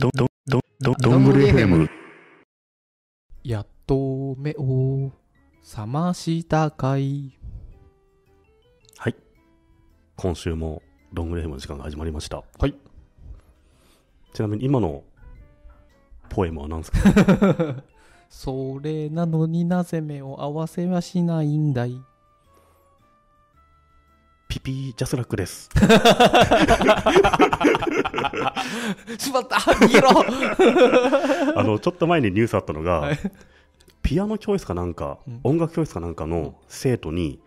ど、ど、ど、ど、どんぐり FM。やっと目を覚ましたかいはい。今週もどんぐり FM の時間が始まりました。はい。ちなみに今のポエムは何ですか？それなのになぜ目を合わせはしないんだい？ピピージャスラックです。しまった逃げろ あの、ちょっと前にニュースあったのが、はいピアノ教室かなんか、うん音楽教室かなんかの生徒に、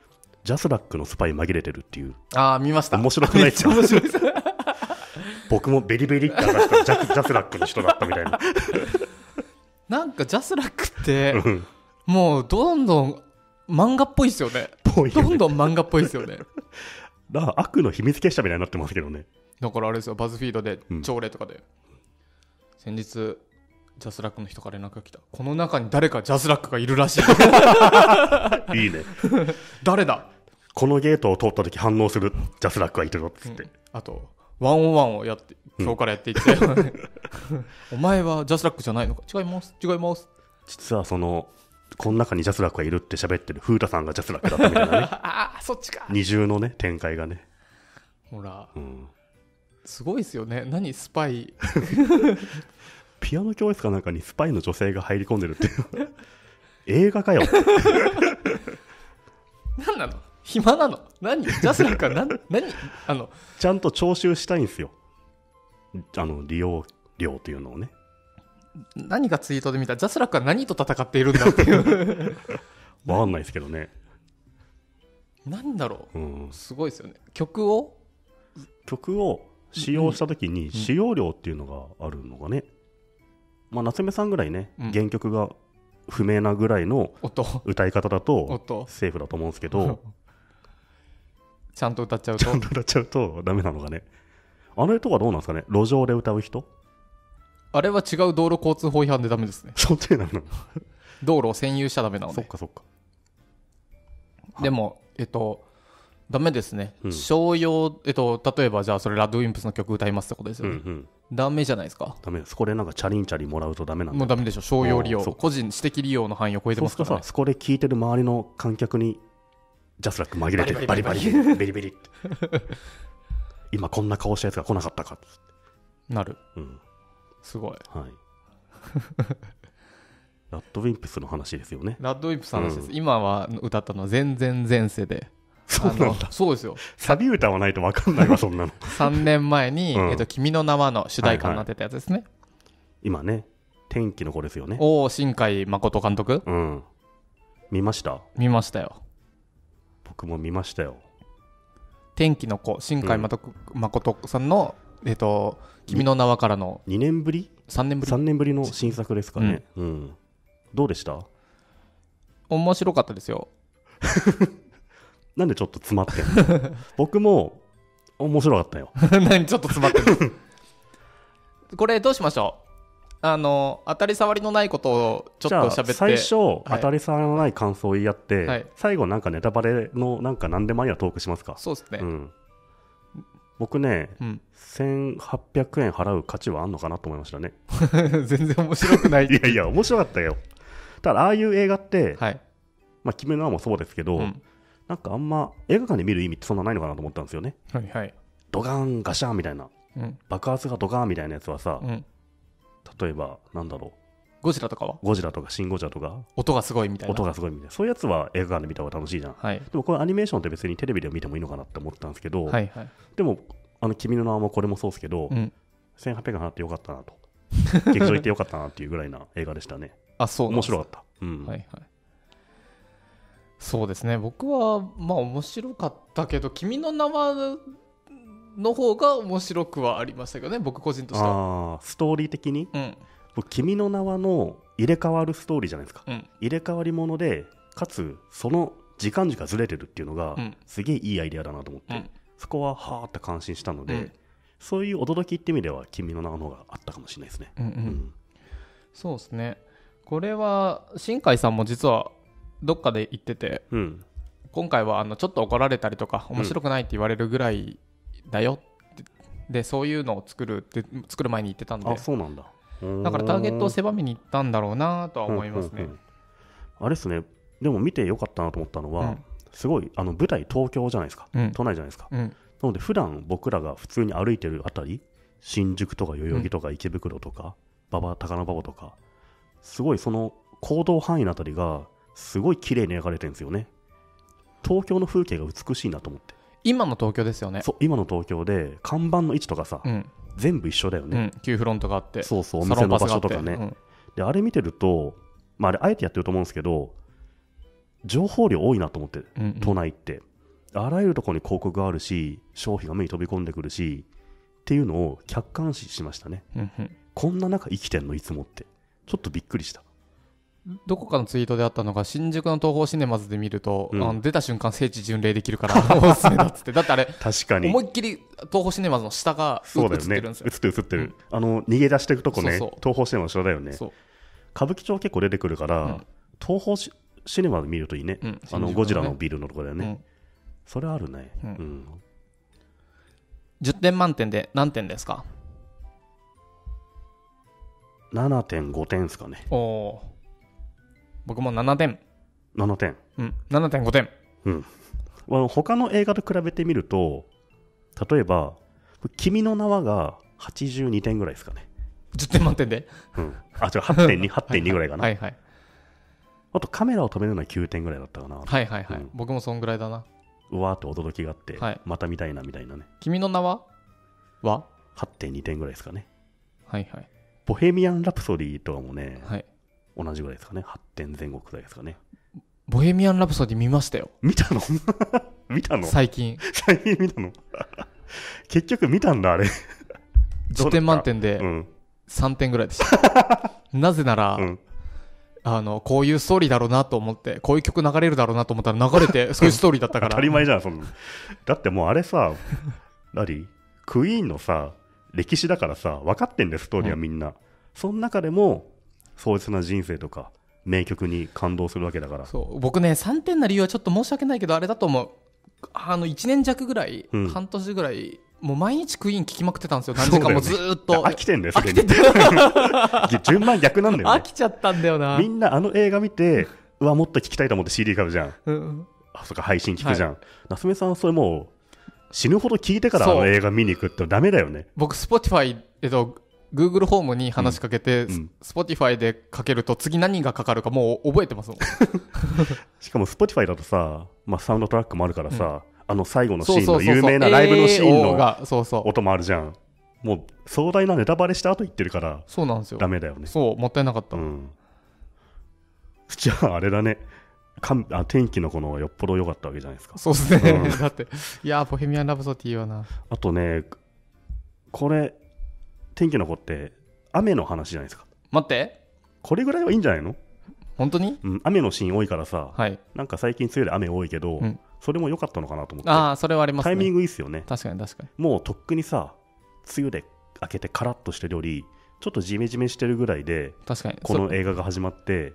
ジャスラックのスパイ紛れてるっていう。ああ、見ました。面白くないですか？面白いです。僕もベリベリって話したらジャスラックの人だったみたいな。なんかジャスラックって、うんもうどんどん漫画っぽいですよね。ぽいよね。どんどん漫画っぽいですよね。だから悪の秘密結社みたいになってますけどね。だからあれですよ、バズフィードでうん朝礼とかで、先日、ジャスラックの人から連絡が来た。この中に誰かジャスラックがいるらしい。いいね。誰だ？このゲートを通った時反応するジャスラックがいるぞっつって。あと、ワンオンワンをやって、今日からやっていって、お前はジャスラックじゃないのか？違います、違います。実はその、この中にジャスラックがいるって喋ってる風太さんがジャスラックだったみたいなね。あ あ、そっちか。二重のね、展開がね。ほら、うん。すごいですよね。何スパイ？ピアノ教室かなんかにスパイの女性が入り込んでるっていう。映画かよ。何なの？暇なの？何？ジャスラックは何？何？あの、ちゃんと徴収したいんですよ。あの、利用料っていうのをね。何がツイートで見た？ジャスラックは何と戦っているんだっていう。わかんないですけどね。何だろうんう。すごいですよね。曲を？曲を使用した時に使用料っていうのがあるのがね。まあ、夏目さんぐらいね、うん原曲が不明なぐらいの音、歌い方だと音。セーフだと思うんですけど、ちゃんと歌っちゃうとちゃん。と歌っちゃうとダメなのがね。あれとかどうなんですかね？路上で歌う人？あれは違う道路交通法違反でダメですね。そっちなの？道路を占有しちゃダメなので。そっかそっか。でも、えっと、ダメですね。うん商用、えっと、例えばじゃあそれラッドウィンプスの曲歌いますってことですよね。うんうん。ダメじゃないですか。ダメです。これなんかチャリンチャリもらうとダメなんだ。もうダメでしょ。商用利用。あーそう個人私的利用の範囲を超えてそうますすから、ねるとさ、。そこで聞いてる周りの観客にジャスラック紛れてる。バリババリバリリ、ベリベリって。今こんな顔したやつが来なかったかっつって。なる。うん。すごい。はい。ラッドウィンプスの話ですよね。ラッドウィンプスの話です。う今は歌ったのは全然前世で。そうなんだそうですよ。サビ歌わないと分かんないわ、そんなの。3年前に、うんえっと、君の名はの主題歌になってたやつですね。今ね、天気の子ですよね。おお、新海誠監督うん。見ました？見ましたよ。僕も見ましたよ。天気の子、新海誠誠さんの、えっと、君の名はからの2年ぶり？3年ぶり ?3 年ぶりの新作ですかね。うん。どうでした？面白かったですよ。なんでちょっと詰まってんの？僕も面白かったよ。何ちょっと詰まってるこれどうしましょう？あの当たり障りのないことをちょっと喋って。最初、当たり障りのない感想を言い合って、はい。最後なんかネタバレのなんか何でもありなトークしますか、そうですね。うん、僕ねうん、1800円払う価値はあんのかなと思いましたね。全然面白くない。いやいや面白かったよ。ただああいう映画って、はい、まあ、君の名もそうですけど、うん。なんかあんま映画館で見る意味ってそんなないのかなと思ったんですよね。はいはい。ドガンガシャンみたいな。うん。爆発がドガンみたいなやつはさ、うん。例えばなんだろゴジラとかは？うゴジラとかシン・ゴジラとか？音がすごいみたいな。音がすごいみたいな。そういうやつは映画館で見た方が楽しいじゃん。はい。でもこれアニメーションって別にテレビで見てもいいのかなって思ったんですけど、はいはい。でもあの君の名はもこれもそうですけど、うん。1800円払ってよかったなと。劇場行ってよかったなっていうぐらいな映画でしたね。あそう面白かった、うん。はいはい。そうですね。僕はまあ面白かったけど君の名はの方が面白くはありましたけどね僕個人としては。ストーリー的に？うん僕君の名はの入れ替わるストーリーじゃないですか。うん。入れ替わりものでかつその時間軸がずれてるっていうのが、うん。すげえいいアイデアだなと思って、うん。そこははーって感心したので、うん。そういう驚きって意味では君の名の方があったかもしれないですね、うんううん。んそうですね。これは新海さんも実はどっかで言っててうん。今回はあのちょっと怒られたりとか面白くないって言われるぐらいだよってでそういうのを作るって作る前に言ってたんで。あそうなんだだからターゲットを狭めに行ったんだろうなとは思いますね。うんうんうんあれですね。でも見てよかったなと思ったのは、うん。すごいあの舞台東京じゃないですか、うん。都内じゃないですか。うん。なので普段僕らが普通に歩いてるあたり新宿とか代々木とか池袋とか、馬場高野馬場とかすごいその行動範囲のあたりがすごい綺麗に描かれてるんですよね。東京の風景が美しいなと思って、今の東京ですよね。そう今の東京で看板の位置とかさ、うん全部一緒だよね、うん旧フロントがあってそうそうお店の場所とかね、うん。であれ見てると、まあ、あれあえてやってると思うんですけど情報量多いなと思ってうんうん。都内って、あらゆるところに広告があるし消費が目に飛び込んでくるしっていうのを客観視しましたね。うんうん。こんな中生きてんの？いつもって。ちょっとびっくりしたどこかのツイートであったのが新宿の東宝シネマズで見ると、うん。あの出た瞬間聖地巡礼できるから おすすめだっつって。だってあれ確かに。思いっきり東宝シネマズの下が映そうだよねってるんですよ。映ってる映ってる、うん。あの逃げ出していくとこね東宝シネマの下だよね。歌舞伎町結構出てくるから、うん。東宝シシネマで見るといいね、うん。あのゴジラのビルのところだよね、うん。それあるね、うん。うん。10点満点で何点ですか？7.5点ですかね。おおー僕も7点。7点。うん。7.5点あの他の映画と比べてみると例えば「君の名は」が82点ぐらいですかね、10点満点でうん、あ違う8.2 8.2ぐらいかな、はいはい。あとカメラを止めるのは9点ぐらいだったかな、はいはいはい、うん。僕もそんぐらいだな。うわーって驚きがあって、はい。また見たいなみたいなね。君の名は？は8.2点ぐらいですかね。はいはい。ボヘミアン・ラプソディとかもね、はい同じぐらいですかね。8点前後くらいですかね。ボヘミアン・ラプソディ見ましたよ。見たの？見たの？最近。最近見たの？結局見たんだあれ。10点満点でうん。3点ぐらいでした。なぜなら、うん。あのこういうストーリーだろうなと思ってこういう曲流れるだろうなと思ったら流れてそういうストーリーだったから。当たり前じゃんそんな。だってもうあれさ何？クイーンのさ歴史だからさ分かってんだよストーリーはみんな、その中でも壮絶な人生とか名曲に感動するわけだから。そう。僕ね3点な理由はちょっと申し訳ないけどあれだと思う。あの1年弱ぐらい、うん。半年ぐらいもう毎日クイーン聴きまくってたんですよ。何時間もずーっと、飽きてんだよそれに 順番逆なんだよね。飽きちゃったんだよな。みんなあの映画見てうわもっと聞きたいと思って CD 買うじゃん。うんあそっか配信聞くじゃん、夏目さんはそれもう死ぬほど聞いてからあの映画見に行くってダメだよね。僕 Spotify えっと Google ホームに話しかけて、うん。Spotify でかけると次何がかかるかもう覚えてますもん。しかも Spotify だとさ、まあ、サウンドトラックもあるからさ、あの最後のシーンの有名なライブのシーンのがそうそう。音もあるじゃん。もう壮大なネタバレした後言ってるからそうなんですよ。ダメだよね。そうもったいなかった、うん。じゃああれだね。かんあ天気の子のよっぽど良かったわけじゃないですか。そうですね、うん。だっていやーボヘミアン・ラブソディはな。あとねこれ天気の子って雨の話じゃないですか。待って。これぐらいはいいんじゃないの、本当に？うん、雨のシーン多いからさはい。なんか最近梅雨で雨多いけど、うん。それも良かったのかなと思って。ああそれはありますね。タイミングいいっすよね。確かに確かに。もうとっくにさ梅雨で明けてカラッとしてるよりちょっとジメジメしてるぐらいで確かに。この映画が始まって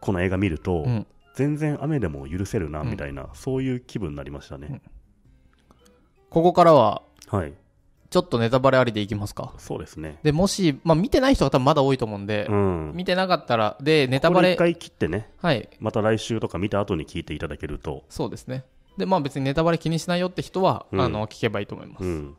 この映画見ると、そうん、全然雨でも許せるなうん。みたいな、そういう気分になりましたね、ここからははいちょっとネタバレありでいきますか。そうですね。でもし、まあ、見てない人は多分まだ多いと思うんで、うん。見てなかったらでネタバレ一回切ってね。はい。また来週とか見た後に聞いていただけると。そうですね。でまあ別にネタバレ気にしないよって人は、うん。あの聞けばいいと思います、うん。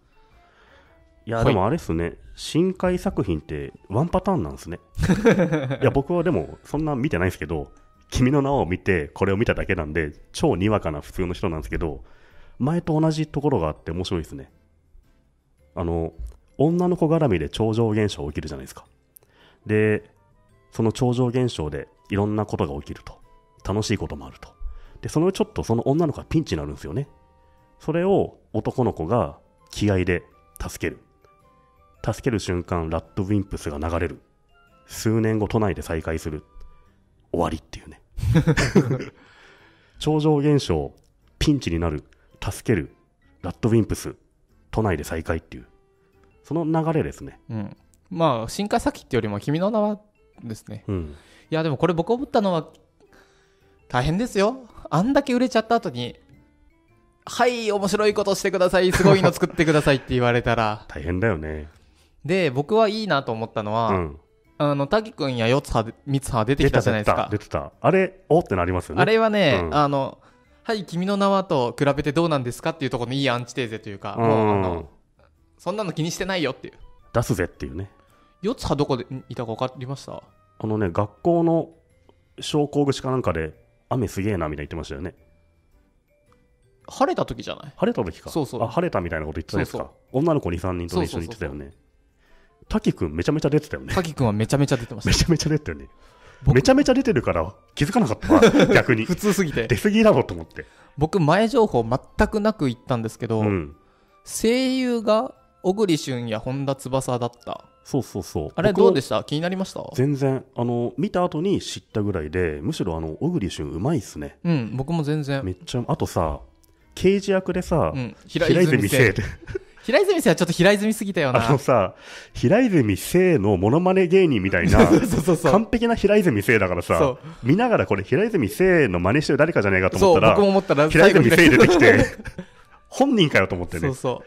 いやはい。でもあれっすね。深海作品ってワンパターンなんですね。いや僕はでもそんな見てないですけど君の名を見てこれを見ただけなんで超にわかな普通の人なんですけど前と同じところがあって面白いですねあの女の子絡みで超常現象起きるじゃないですか。でその超常現象でいろんなことが起きると。楽しいこともあると。でそのちょっとその女の子がピンチになるんですよね。それを男の子が気合で助ける。助ける瞬間ラッドウィンプスが流れる。数年後都内で再会する。終わりっていうね。超常現象ピンチになる。助ける。ラッドウィンプス都内で再会っていう。その流れですね。うん、まあ深海先ってよりも君の名はですね。うん。いやでもこれ僕思ったのは大変ですよ。あんだけ売れちゃった後にはい面白いことしてください。すごいの作ってくださいって言われたら。大変だよね。で僕はいいなと思ったのは、うん。あの滝くんや四つ葉三つ葉出てきたじゃないですか。出てた。あれ、おってなりますよね。あれはね、うん。あのはい君の名はと比べてどうなんですかっていうところのいいアンチテーゼというか、うんもうあのそんなの気にしてないよっていう出すぜっていうね。四つ葉どこでいたか分かりました？あのね、学校の昇降口かなんかで、雨すげえなみたいな言ってましたよね。晴れた時じゃない？晴れた時か。そうそうあ、晴れたみたいなこと言ってたんですか。女の子2、3人と一緒に行ってたよね。滝くんめちゃめちゃ出てたよね。滝くんはめちゃめちゃ出てまし めちゃめちゃ出てたよね。僕めちゃめちゃ出てるから気づかなかったわ、逆にた。普通すぎて出過ぎだろうと思って。僕前情報全くなく言ったんですけど、うん。声優が小栗旬や本田翼だったそうそうそう。あれどうでした？気になりました？全然、あの、見た後に知ったぐらいで、むしろあの、小栗旬うまいっすね。うん僕も全然めっちゃ、あとさ、刑事役でさ、うん平平泉泉聖聖平泉聖はちょっと平泉すぎたよあなのさ、平泉聖のモノマネ芸人みたいな、完璧な平泉聖だからそさう、見ながらこれ平泉聖の真似してる誰かじゃねえかと思ったら、僕も思ったら平泉聖出てきてて、本人かよと思ってねそう。そ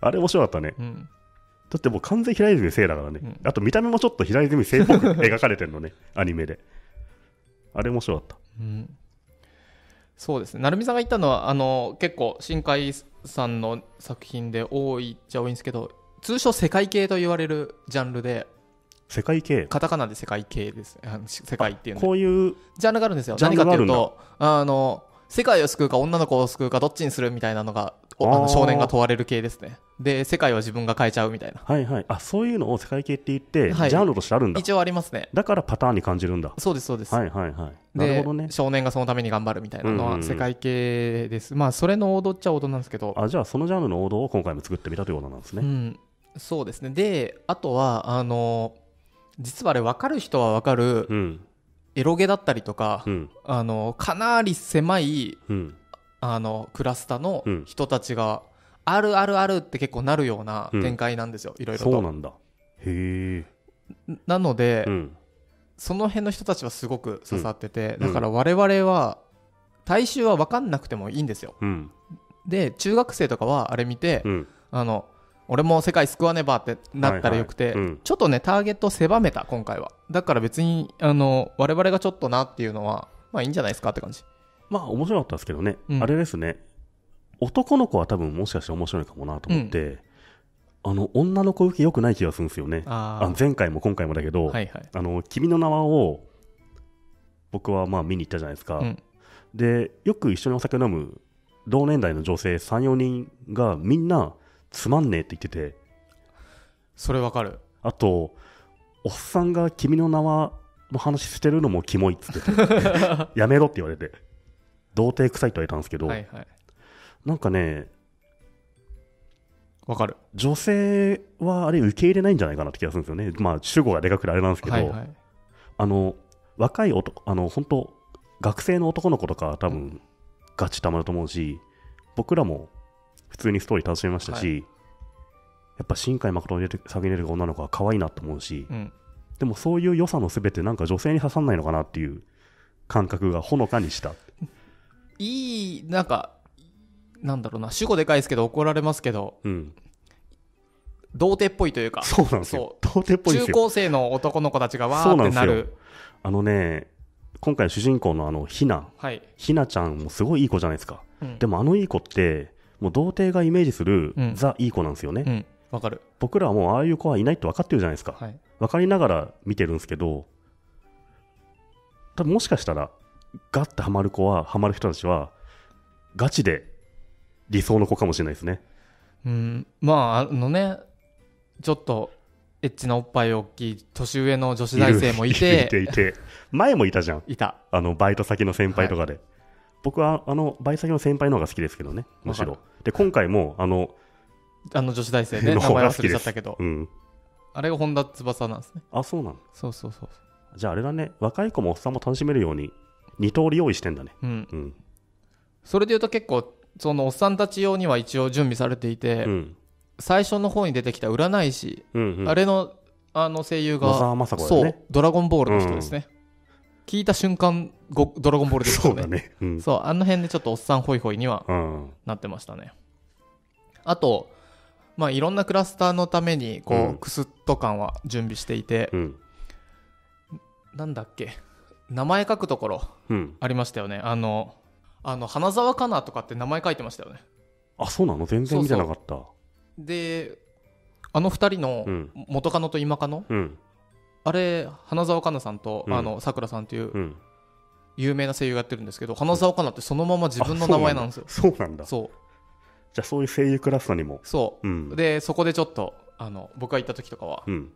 あれ面白かったね。う、うん、だってもう完全平泉聖だからね。うんあと見た目もちょっと平泉聖っぽく描かれてるのね、アニメで。あれ面白かった。うんそうですね。成美さんが言ったのはあの結構新海さんの作品で多いっちゃ多いんですけど通称世界系と言われるジャンルで世界系？カタカナで世界系です。世界っていうのこういう、ジャンルがあるんですよ。何かっていうとあの世界を救うか女の子を救うかどっちにするみたいなのがおあの少年が問われる系ですねで世界は自分が変えちゃうみたいなはいはい。あ、そういうのを世界系って言って、はいジャンルとしてあるんだ。一応ありますねだからパターンに感じるんだ。そうですそうです、はいはいはい。なるでほどね。少年がそのために頑張るみたいなのうんうんうんは世界系です、まあそれの王道っちゃ王道なんですけどあ、じゃあそのジャンルの王道を今回も作ってみたということなんですね。うん、そうですねであとはあの実はあれ分かる人は分かるうん。エロゲだったりとか、うん。あのかなり狭いうん。あのクラスタのうん人たちが、あるあるあるって結構なるようなうん展開なんですよ、いろいろとそうなんだ。へえ。なので、うん。その辺の人たちはすごく刺さってて、うんだから我々は大衆は分かんなくてもいいんですようん。で中学生とかはあれ見て、うん。あの俺も世界救わねばってなったらよくて、はいはいうんちょっとねターゲットを狭めた今回はだから別にあの我々がちょっとなっていうのはまあいいんじゃないですかって感じまあ面白かったですけどね。うん。あれですね。男の子は多分もしかして面白いかもなと思って、あの、女の子受け良くない気がするんですよね。ああ前回も今回もだけど、あはいはい。あの、君の名はを僕はまあ見に行ったじゃないですか。うん。で、よく一緒にお酒飲む同年代の女性3、4人がみんなつまんねえって言ってて、それわかる。あと、おっさんが君の名はの話してるのもキモいっつってて、やめろって言われて、童貞臭いとは言ったんですけど、はいはい。なんかね、わかる。女性はあれ受け入れないんじゃないかなって気がするんですよね。まあ主語がでかくてあれなんですけど、はいはい。あの、若い男、あの、本当学生の男の子とか多分、ガチたまると思うし、僕らも普通にストーリー楽しみましたし、はやっぱ新海誠に出て先に出てる女の子は可愛いなと思うし、うん。でもそういう良さのすべてなんか女性に刺さんないのかなっていう感覚がほのかにした。いいなんかなんだろうな主語でかいですけど怒られますけどうん。童貞っぽいというかそうなんですよ。童貞っぽいですよ。中高生の男の子たちがわーってなそうなんるあのね、今回主人公のあの、ひな、はい、ひなちゃんもすごいいい子じゃないですか。うんでもあのいい子って、もう童貞がイメージするうんザ・いい子なんですよね。うんわかる僕らはもうああいう子はいないって分かってるじゃないですか。はい分かりながら見てるんですけど、多分もしかしたら、ガッてハマる子は、ハマる人たちは、ガチで理想の子かもしれないですね。うんまああのねちょっとエッチなおっぱい大きい年上の女子大生もいていていて、前もいたじゃん。いたあの、バイト先の先輩とかで。僕は、あの、バイト先の先輩の方が好きですけどね、むしろ。で、今回も、あの、あの女子大生ねの名前忘れちゃったけどうん。あれが本田翼なんですねあ、そうなの。そうそうそうじゃああれだね、若い子もおっさんも楽しめるように、二通り用意してんだね。うんうん。それでいうと結構そのおっさんたち用には一応準備されていて、うん。最初の方に出てきた占い師、うん、うん。あれのあの声優が野沢雅子だそう。ドラゴンボールの人ですね、聞いた瞬間ごドラゴンボールですよねそうだね。うん。そうあの辺でちょっとおっさんホイホイにはうん。なってましたねあとまあいろんなクラスターのためにこう、うんクスッと感は準備していて、うん。なんだっけ？名前書くところうん。ありましたよねあのあの花澤香菜とかって名前書いてましたよねあ、そうなの？全然見てなかった。であの二人のうん元カノと今カノ、うん。あれ花澤香菜さんと、さくらさんっていううん。有名な声優がやってるんですけど花澤香菜ってそのまま自分の名前なんですよあ そうなんだ。そうじゃあそういう声優クラスにも。そううん。でそこでちょっとあの僕が行った時とかはうん。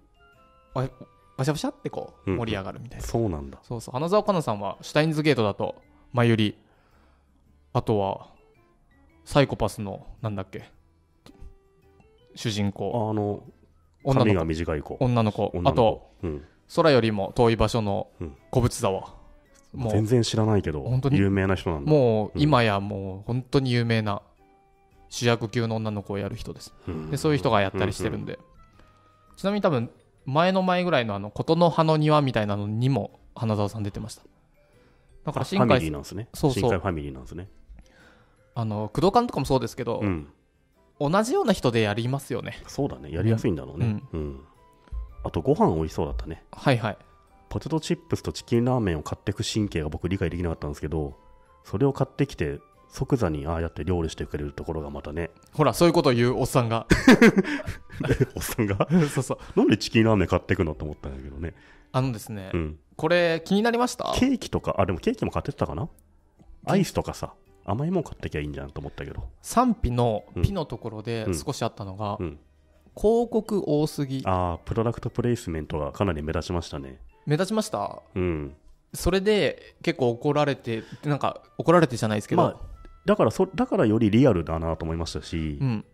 わわしゃわしゃってこううん盛り上がるみたいな、そうなんだ。そうそう。花澤香菜さんはシュタインズゲートだと前よりあとはサイコパスのなんだっけ主人公。あの、女髪がの子。短い子。女の子。あと、うん。空よりも遠い場所のうん。古物沢、もう全然知らないけど本当、に？有名な人なんだ。もううん。今やもう本当に有名な主役級の女の子をやる人です。うん。でそういう人がやったりしてるんで、ちなみに多分前の前ぐらいのあの琴の葉の庭みたいなのにも花澤さん出てましただからあファミ新海リーなんですね。そうそう新海ファミリーなんですね。あの工藤館とかもそうですけど、うん。同じような人でやりますよねそうだね。やりやすいんだろうね。うん。あと、ご飯美味しそうだったね。はいはいポテトチップスとチキンラーメンを買っていく神経が僕理解できなかったんですけど、それを買ってきて、即座にああやって料理してくれるところがまたね、ほらそういうことを言うおっさんが おっさんが、そうそうなんでチキンラーメン買っていくのと思ったんだけどね。あのですね、うん。これ気になりました？ケーキとか、あ、でもケーキも買ってったかな？アイスとかさ、甘いもん買ってきゃいいんじゃんと思ったけど。賛否のうんピのところでうん少しあったのが、うん。広告多すぎああ、プロダクトプレイスメントがかなり目立ちましたね。目立ちました？うん。それで結構怒られてなんか怒られてじゃないですけど、まあ、だからそ、だからよりリアルだなと思いましたしう、ん、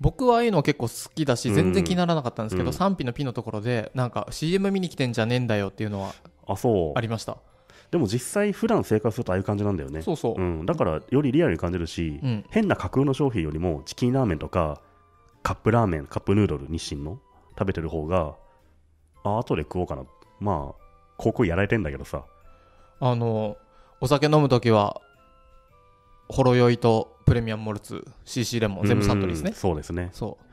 僕はああいうの結構好きだしうん全然気にならなかったんですけど、うん賛否のピのところでなんか CM 見に来てんじゃねえんだよっていうのはあ、そうあ。りましたでも実際普段生活するとああいう感じなんだよね。そうそう、うん。だからよりリアルに感じるし、うん変な架空の商品よりもチキンラーメンとかカップラーメン、カップヌードル、日清の食べてる方が、あ、後で食おうかな。まあ、広告やられてんだけどさ。あのお酒飲む時はほろ酔いとプレミアムモルツ CC レモン全部サントリーですねうんそうですね。そう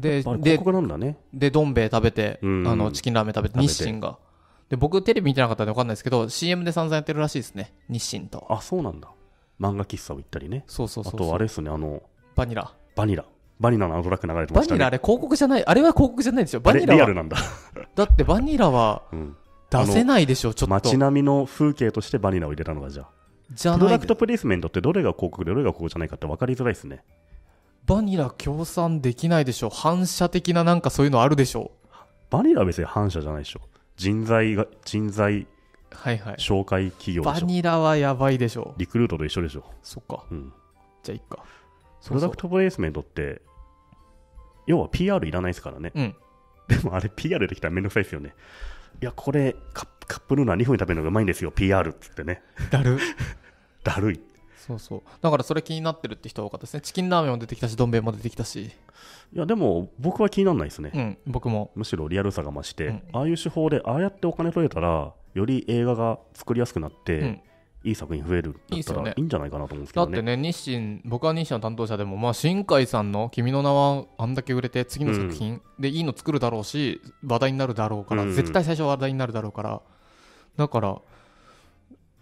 でで告なんだね。でどん兵衛食べて、うんあのチキンラーメン食べて日清がで僕テレビ見てなかったんで分かんないですけど CM で散々やってるらしいですね日清とあ、そうなんだ。漫画喫茶を行ったりね。そうそうあそうそうとあれですね、あの、バニラバニラ。バニラのアウトラック流れてましたね。バニラあれ広告じゃないあれは広告じゃないでしょバニラはリアルなんだ。だってバニラはうん。出せないでしょちょっと街並みの風景としてバニラを入れたのがじゃあ。じゃプロダクトプレイスメントってどれが広告でどれが広告じゃないかって分かりづらいですね。バニラ協賛できないでしょ反射的ななんかそういうのあるでしょバニラは別に反社じゃないでしょ。人材が、人材はいはい紹介企業でしょ。バニラはやばいでしょリクルートと一緒でしょ。そっかうん。じゃあいっかプロダクトプレイスメントって、要は PR いらないですからね。うんでもあれ PR できたらめんどくさいですよね。いや、これカップ、カップヌードル2分に食べるのがうまいんですよ、PR っつってね。だるだるい。そうそう。だからそれ気になってるって人多かったですね。チキンラーメンも出てきたしどん兵衛も出てきたし。いや、でも僕は気にならないですね。うん僕も。むしろリアルさが増して、うん。ああいう手法でああやってお金取れたらより映画が作りやすくなって、うん。いい作品増えるんだったいいっすよね。らいいんじゃないかなと思うんですけどね。だってね日清僕は日清の担当者でもまあ新海さんの「君の名は」あんだけ売れて次の作品でいいの作るだろうし話題になるだろうから、うん。絶対最初は話題になるだろうから。だから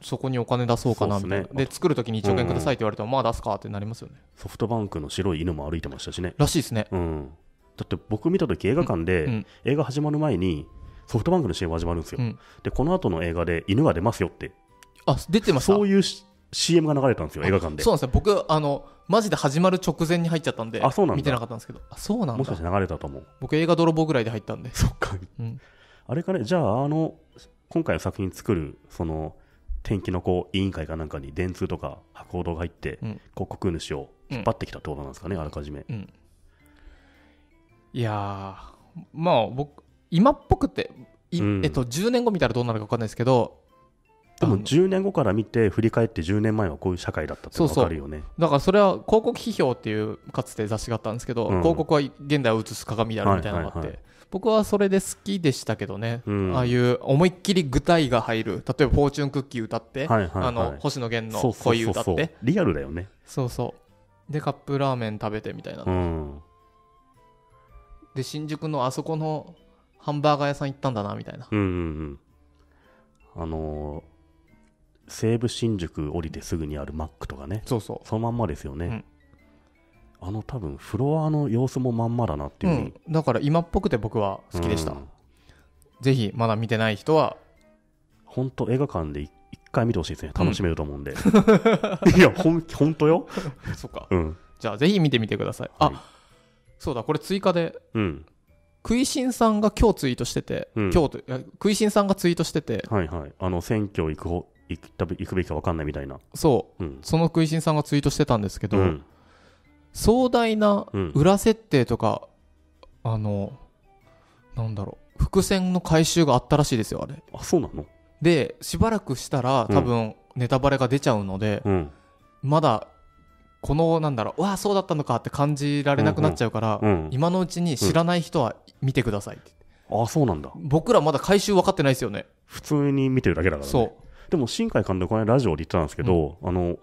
そこにお金出そうかなみたいな。で,、作る時に1億円くださいって言われても、まあ出すかってなりますよね。ソフトバンクの白い犬も歩いてましたしね。らしいですね。うん、だって僕見た時映画館で、うん映画始まる前にソフトバンクの CM 始まるんですよ。うん。で、この後の映画で犬が出ますよって、あ出てました。そういうし CM が流れたんですよ、映画館で。そうなんですよ。僕あのマジで始まる直前に入っちゃったんであそうなんだ。見てなかったんですけど。あそうなんだ。もしかして流れたと思う。僕映画泥棒ぐらいで入ったんで、そっか。うん、あれかね、じゃあ、あの、今回の作品作る、その、天気の子委員会かなんかに電通とか博報堂が入って、うん。広告主を引っ張ってきたってことなんですかね、あらかじめ。うん、いやーまあ僕今っぽくてい、うん。えっと、10年後見たらどうなるか分かんないですけどでもあの10年後から見て振り返って10年前はこういう社会だったって分かるよね。だからそれは広告批評っていうかつて雑誌があったんですけど、うん。広告は現代を映す鏡であるみたいなのがあって、はいはいはい僕はそれで好きでしたけどね、うん。ああいう思いっきり具体が入る。例えば「フォーチュンクッキー」歌って、はいはいはい。あの星野源のそうそう恋そうそう。歌って。リアルだよね。そうそう。でカップラーメン食べてみたいな、うん。で新宿のあそこのハンバーガー屋さん行ったんだなみたいな。うんうんうん。あのー西武新宿降りてすぐにあるマックとかね。そうそそのまんまですよね、あの多分フロアの様子もまんまだなってう、ういうふうに。ん、だから今っぽくて僕は好きでした、うん。ぜひまだ見てない人は。本当映画館でい一回見てほしいですね。楽しめると思うんで、いやほん本当よ。そっか。うん。じゃあぜひ見てみてください、はい。あそうだこれ追加で。うん。食いしんさんが今日ツイートしてて、うん。今日と食いしんさんがツイートしてて。はいはい。あの選挙行くほ行く行くべきか分かんないみたいな。そう。うん。その食いしんさんがツイートしてたんですけど、うん壮大なうん。裏設定とか、あのなんだろう伏線の回収があったらしいですよあれ。あそうなの？でしばらくしたら多分ネタバレが出ちゃうので、うんまだこのなんだろうわあそうだったのかって感じられなくなっちゃうから、うん今のうちに知らない人は見てくださいって、あそうなんだ。僕らまだ回収分かってないですよね。普通に見てるだけだからね。そう。でも新海監督この間ラジオで言ってたんですけど、あの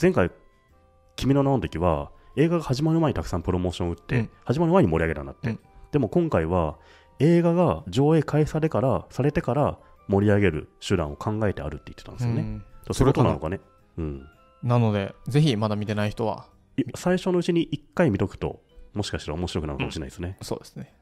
前回「君の名は」の時は映画が始まる前にたくさんプロモーションを打って、うん。始まる前に盛り上げたんだって、うん。でも今回は映画が上映開始されからされてから盛り上げる手段を考えてあるって言ってたんですよね、うん。そういうことなのかね。うん。なのでぜひまだ見てない人は。い最初のうちに1回見とくともしかしたら面白くなるかもしれないですね、そうですね